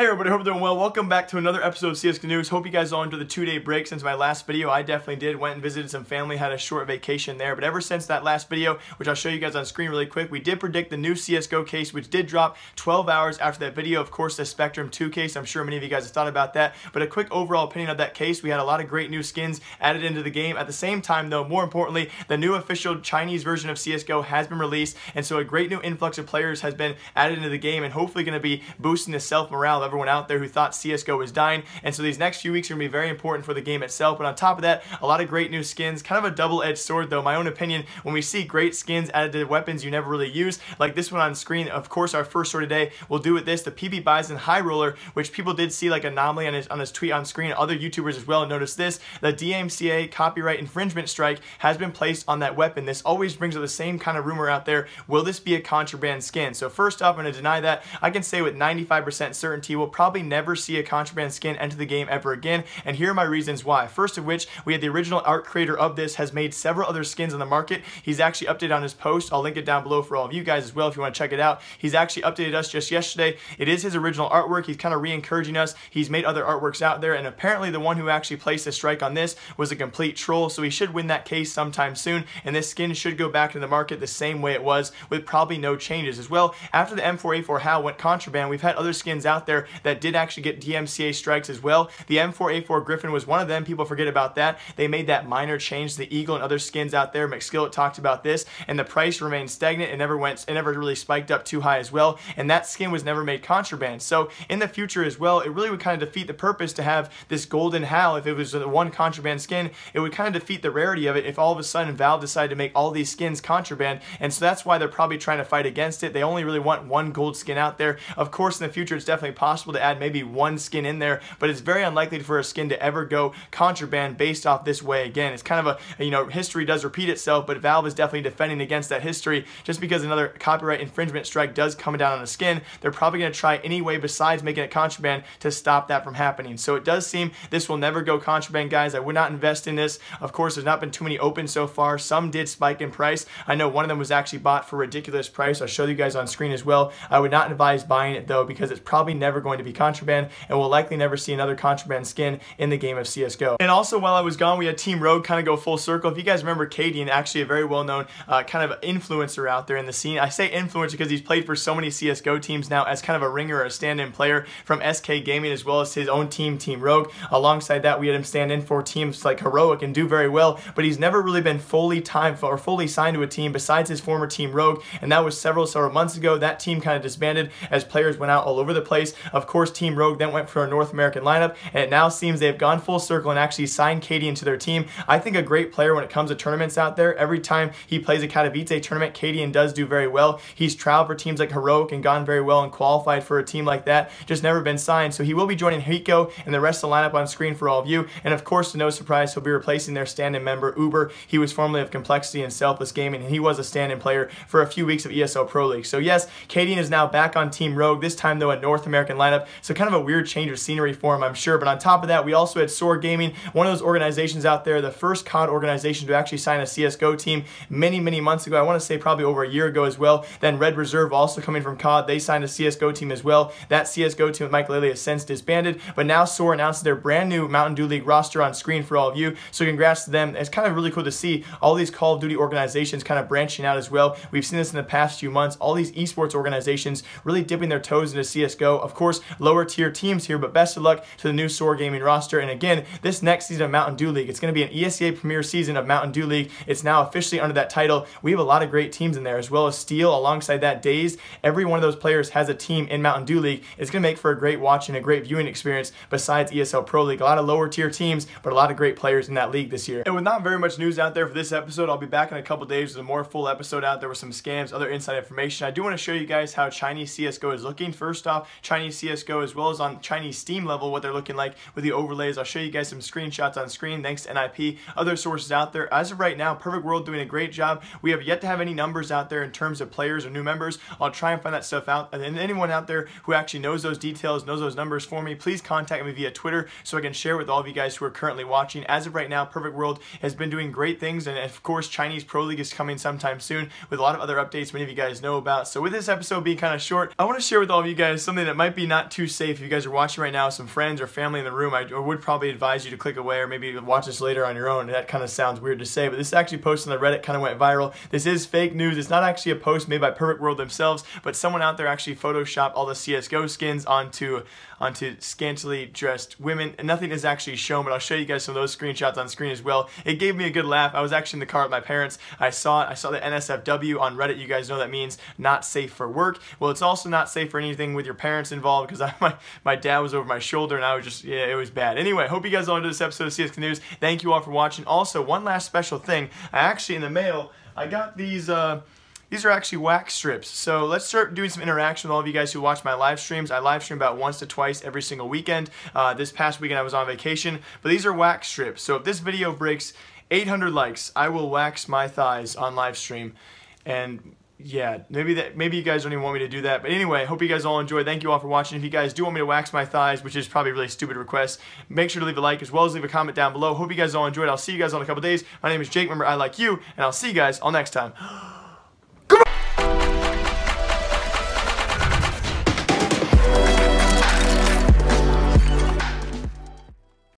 Hey everybody, hope you're doing well. Welcome back to another episode of CSGO News. Hope you guys all enjoyed the two-day break since my last video. I definitely did. Went and visited some family, had a short vacation there. But ever since that last video, which I'll show you guys on screen really quick, we did predict the new CSGO case, which did drop 12 hours after that video. Of course, the Spectrum 2 case. I'm sure many of you guys have thought about that. But a quick overall opinion of that case. We had a lot of great new skins added into the game. At the same time, though, more importantly, the new official Chinese version of CSGO has been released. And so a great new influx of players has been added into the game and hopefully going to be boosting the self-morale everyone out there who thought CSGO was dying. And so these next few weeks are going to be very important for the game itself. But on top of that, a lot of great new skins. Kind of a double-edged sword, though. My own opinion, when we see great skins added to weapons you never really use, like this one on screen, of course, our first sword today, we'll do with this, the PP-Bizon High Roller, which people did see like anomaly on his, on his tweet on screen. Other YouTubers as well noticed this. The DMCA copyright infringement strike has been placed on that weapon. This always brings up the same kind of rumor out there. Will this be a contraband skin? So first off, I'm to deny that. I can say with 95% certainty we'll probably never see a contraband skin enter the game ever again, and here are my reasons why. First of which, we had the original art creator of this has made several other skins on the market. He's actually updated on his post. I'll link it down below for all of you guys as well if you want to check it out. He's actually updated us just yesterday. It is his original artwork. He's kind of re-encouraging us. He's made other artworks out there, and apparently the one who actually placed a strike on this was a complete troll, so he should win that case sometime soon, and this skin should go back to the market the same way it was with probably no changes as well. After the M4A4 Howl went contraband, we've had other skins out there that did actually get DMCA strikes as well. The M4A4 Griffin was one of them. People forget about that. They made that minor change the Eagle and other skins out there. McSkillet talked about this, and the price remained stagnant. It never went, it never really spiked up too high as well, and that skin was never made contraband. So in the future as well, it really would kind of defeat the purpose to have this golden Howl. If it was one contraband skin, it would kind of defeat the rarity of it if all of a sudden Valve decided to make all these skins contraband, and so that's why they're probably trying to fight against it. They only really want one gold skin out there. Of course, in the future, it's definitely possible to add maybe one skin in there, but it's very unlikely for a skin to ever go contraband based off this way again. It's kind of a, you know, history does repeat itself, but Valve is definitely defending against that history just because another copyright infringement strike does come down on a skin. They're probably going to try any way besides making it contraband to stop that from happening. So it does seem this will never go contraband, guys. I would not invest in this. Of course, there's not been too many open so far. Some did spike in price. I know one of them was actually bought for ridiculous price. I'll show you guys on screen as well. I would not advise buying it though because it's probably never going to be contraband and we'll likely never see another contraband skin in the game of CSGO. And also while I was gone, we had Team Rogue kind of go full circle. If you guys remember Cadian, actually a very well-known uh, kind of influencer out there in the scene. I say influencer because he's played for so many CSGO teams now as kind of a ringer or a stand-in player from SK Gaming as well as his own team, Team Rogue. Alongside that, we had him stand in for teams like Heroic and do very well, but he's never really been fully time or fully signed to a team besides his former Team Rogue, and that was several, several months ago. That team kind of disbanded as players went out all over the place. Of course, Team Rogue then went for a North American lineup, and it now seems they've gone full circle and actually signed Cadian to their team. I think a great player when it comes to tournaments out there. Every time he plays a Katowice tournament, Cadian does do very well. He's traveled for teams like Heroic and gone very well and qualified for a team like that. Just never been signed. So he will be joining Hiko and the rest of the lineup on screen for all of you. And of course, to no surprise, he'll be replacing their stand-in member, Uber. He was formerly of Complexity and Selfless Gaming, and he was a stand-in player for a few weeks of ESL Pro League. So yes, Cadian is now back on Team Rogue, this time though a North American lineup. So kind of a weird change of scenery for him, I'm sure. But on top of that, we also had Soar Gaming, one of those organizations out there, the first COD organization to actually sign a CSGO team many, many months ago. I want to say probably over a year ago as well. Then Red Reserve, also coming from COD, they signed a CSGO team as well. That CSGO team with Maikelele has since disbanded, but now Soar announced their brand new Mountain Dew League roster on screen for all of you. So congrats to them. It's kind of really cool to see all these Call of Duty organizations kind of branching out as well. We've seen this in the past few months. All these esports organizations really dipping their toes into CSGO. Of course, lower tier teams here, but best of luck to the new Soar Gaming roster. And again, this next season of Mountain Dew League, it's going to be an ESEA Premier season of Mountain Dew League. It's now officially under that title. We have a lot of great teams in there, as well as Steel alongside that Days. Every one of those players has a team in Mountain Dew League. It's going to make for a great watch and a great viewing experience besides ESL Pro League. A lot of lower tier teams, but a lot of great players in that league this year. And with not very much news out there for this episode, I'll be back in a couple days with a more full episode out there with some scams, other inside information. I do want to show you guys how Chinese CSGO is looking. First off, Chinese CSGO as well as on Chinese Steam level, what they're looking like with the overlays. I'll show you guys some screenshots on screen thanks to NIP, other sources out there. As of right now, Perfect World doing a great job. We have yet to have any numbers out there in terms of players or new members. I'll try and find that stuff out. And anyone out there who actually knows those details, knows those numbers for me, please contact me via Twitter so I can share with all of you guys who are currently watching. As of right now, Perfect World has been doing great things. And of course, Chinese Pro League is coming sometime soon with a lot of other updates many of you guys know about. So with this episode being kind of short, I want to share with all of you guys something that might be not too safe. If you guys are watching right now, some friends or family in the room, I would probably advise you to click away or maybe watch this later on your own. That kind of sounds weird to say, but this actually posted on the Reddit, kind of went viral. This is fake news. It's not actually a post made by Perfect World themselves, but someone out there actually photoshopped all the CSGO skins onto onto scantily dressed women. And nothing is actually shown, but I'll show you guys some of those screenshots on screen as well. It gave me a good laugh. I was actually in the car with my parents. I saw it. I saw the NSFW on Reddit. You guys know that means not safe for work. Well, it's also not safe for anything with your parents involved because my, my dad was over my shoulder and I was just, yeah, it was bad. Anyway, hope you guys all enjoyed this episode of CSK News. Thank you all for watching. Also, one last special thing. I actually, in the mail, I got these, uh, these are actually wax strips. So let's start doing some interaction with all of you guys who watch my live streams. I live stream about once to twice every single weekend. Uh, this past weekend I was on vacation, but these are wax strips. So if this video breaks 800 likes, I will wax my thighs on live stream. And yeah, maybe that maybe you guys don't even want me to do that. But anyway, hope you guys all enjoy. Thank you all for watching. If you guys do want me to wax my thighs, which is probably a really stupid request, make sure to leave a like as well as leave a comment down below. Hope you guys all enjoyed. I'll see you guys on a couple days. My name is Jake. Remember, I like you, and I'll see you guys all next time.